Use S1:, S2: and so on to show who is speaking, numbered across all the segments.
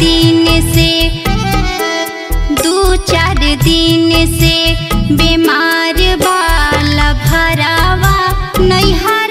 S1: दिन से दो चार दिन से बीमार बाल भरावा नैहर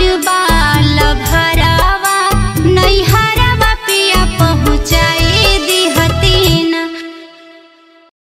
S1: to buy.